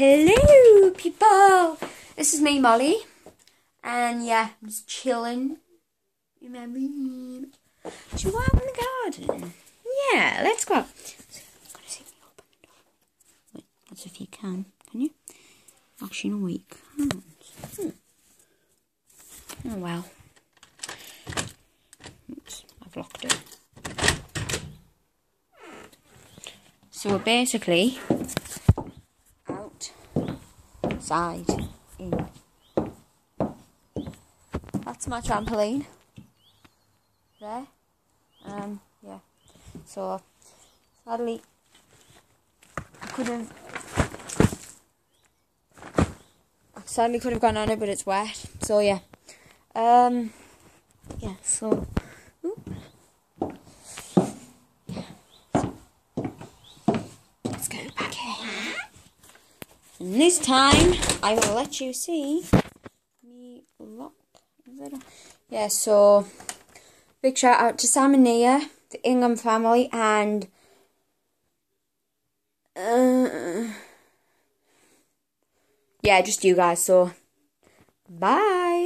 Hello, people. This is me, Molli, and yeah, I'm just chilling in my room. Do you want in the garden? Yeah, let's go. Wait, that's if you can. Can you? Actually, no, you can't. Hmm. Oh well. Oops, I've locked it. So basically outside in. That's my trampoline. There. Um, yeah. So sadly I couldn't. Sadly could have gone on it but it's wet. So yeah. Um yeah, so Let's go back here. And this time, I will let you see me lock. Yeah, so big shout out to Sam and Nia, the Ingham family, and uh, yeah, just you guys. So bye.